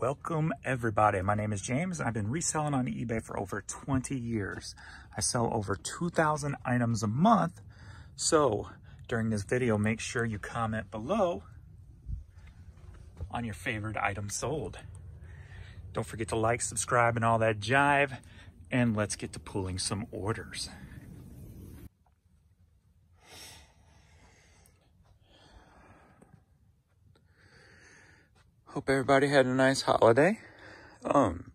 Welcome everybody. My name is James I've been reselling on eBay for over 20 years. I sell over 2,000 items a month. So during this video, make sure you comment below on your favorite item sold. Don't forget to like, subscribe, and all that jive. And let's get to pulling some orders. Hope everybody had a nice holiday. Um,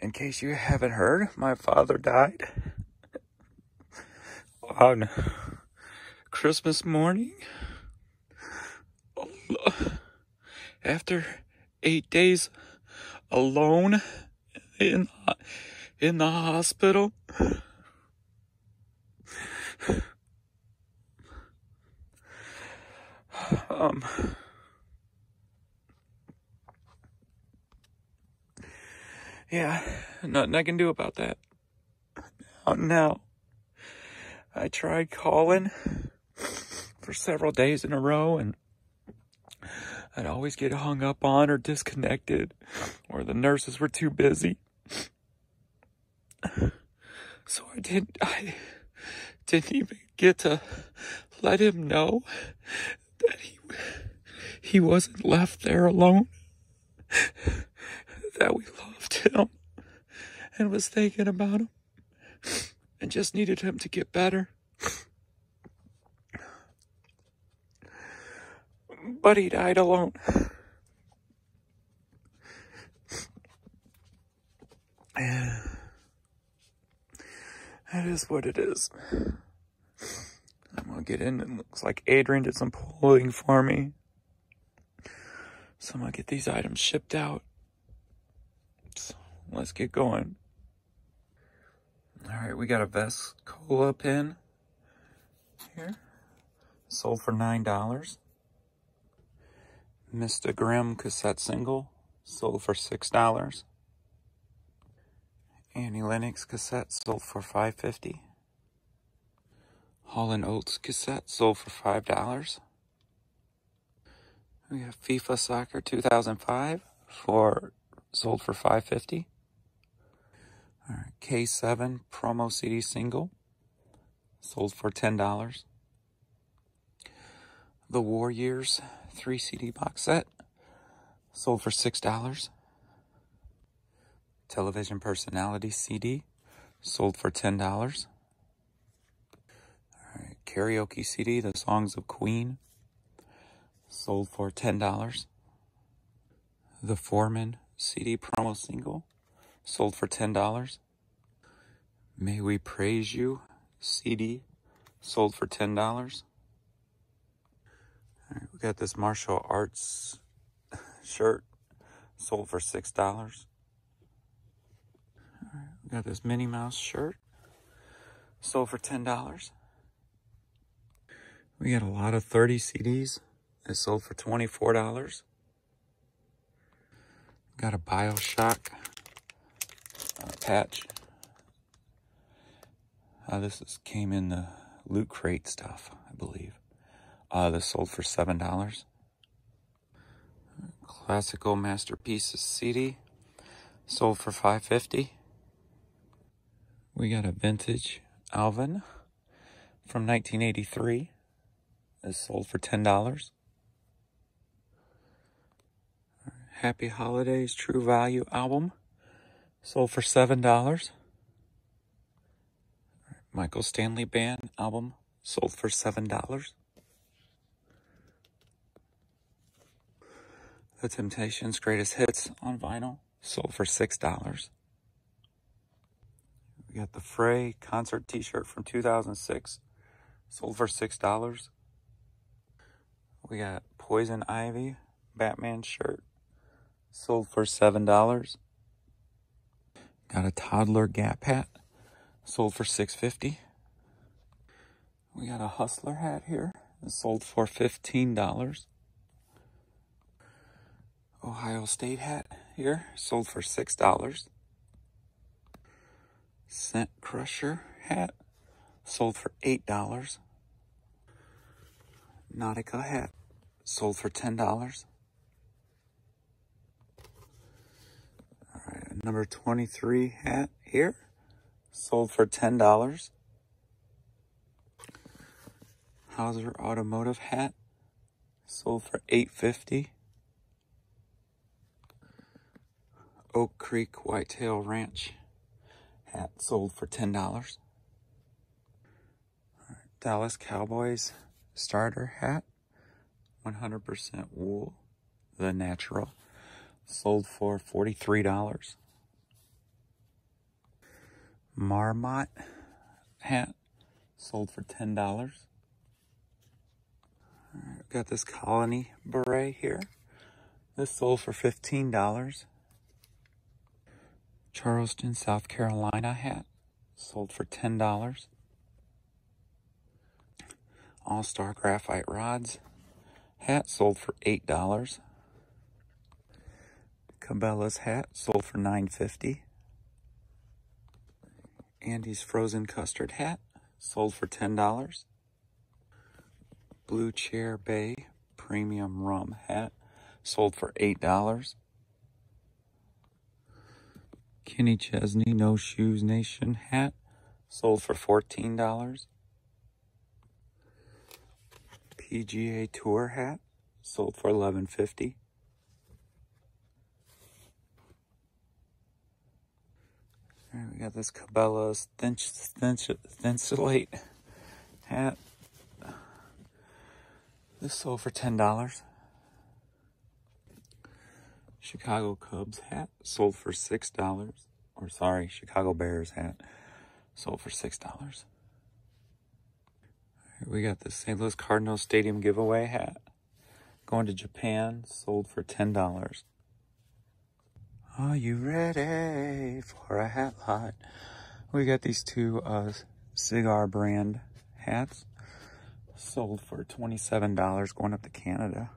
in case you haven't heard, my father died on Christmas morning after eight days alone in in the hospital. Um yeah, nothing I can do about that. Oh, now, I tried calling for several days in a row and I'd always get hung up on or disconnected or the nurses were too busy. So I didn't, I didn't even get to let him know that he, he wasn't left there alone that we loved him and was thinking about him and just needed him to get better. But he died alone. And that is what it is. I'm gonna get in. It looks like Adrian did some pulling for me. So I'm gonna get these items shipped out let's get going. All right, we got a Vess Cola pen here. Sold for $9. Mr. Grimm cassette single. Sold for $6. Annie Lennox cassette sold for $5.50. Hall & Oates cassette sold for $5. We have FIFA Soccer 2005 for sold for 550. All right, K7 promo CD single sold for $10. The War Years 3 CD box set sold for $6. Television Personality CD sold for $10. All right, Karaoke CD, The Songs of Queen sold for $10. The Foreman CD promo single sold for $10. May We Praise You CD sold for $10. All right, we got this martial arts shirt sold for $6. All right, we got this Minnie Mouse shirt sold for $10. We got a lot of 30 CDs that sold for $24. Got a Bioshock patch. Uh, this is, came in the loot crate stuff, I believe. Uh, this sold for $7. Classical Masterpieces CD sold for 550 We got a vintage Alvin from 1983. This sold for $10. Happy Holidays True Value album sold for $7. Michael Stanley Band album sold for $7. The Temptations Greatest Hits on vinyl sold for $6. We got the Fray concert t-shirt from 2006 sold for $6. We got Poison Ivy Batman shirt sold for $7. Got a toddler Gap hat, sold for $6.50. We got a Hustler hat here, sold for $15. Ohio State hat here, sold for $6. Scent Crusher hat, sold for $8. Nautica hat, sold for $10. Number 23 hat here. Sold for $10. Hauser Automotive hat. Sold for $8.50. Oak Creek Whitetail Ranch hat sold for $10. Dallas Cowboys starter hat, 100% wool, the natural, sold for $43. Marmot hat, sold for $10. Right, got this colony beret here. This sold for $15. Charleston, South Carolina hat, sold for $10. All Star Graphite Rods hat sold for $8. Cabela's hat sold for $9.50. Andy's frozen custard hat, sold for $10. Blue Chair Bay premium rum hat, sold for $8. Kenny Chesney No Shoes Nation hat, sold for $14. PGA Tour hat, sold for 11 dollars Got this Cabela's Stench, Stench, Stencilate hat. This sold for $10. Chicago Cubs hat sold for $6. Or sorry, Chicago Bears hat sold for $6. Right, we got the St. Louis Cardinals Stadium giveaway hat. Going to Japan, sold for $10. Are you ready for a hat lot? We got these two uh, cigar brand hats. Sold for $27 going up to Canada.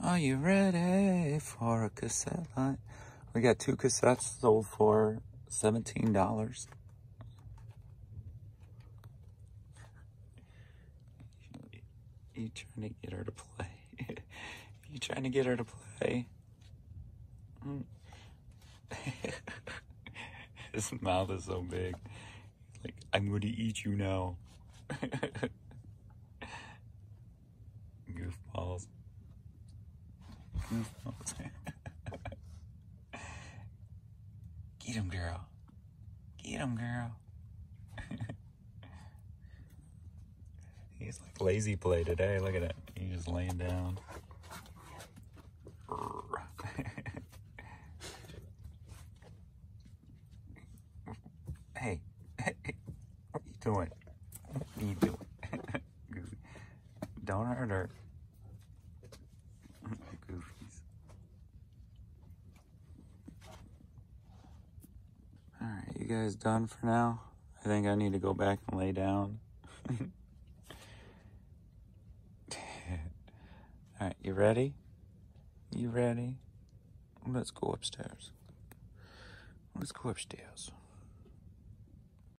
Are you ready for a cassette lot? We got two cassettes sold for $17. You trying to get her to play? you trying to get her to play? His mouth is so big. Like, I'm to eat you now. Goofballs. Goofballs. Get him, girl. Get him, girl. He's like lazy play today. Look at it. He's just laying down. Hey, hey, what are you doing? What are you doing? Don't hurt her. Goofies. Alright, you guys done for now? I think I need to go back and lay down. All right, you ready? You ready? Let's go upstairs. Let's go upstairs.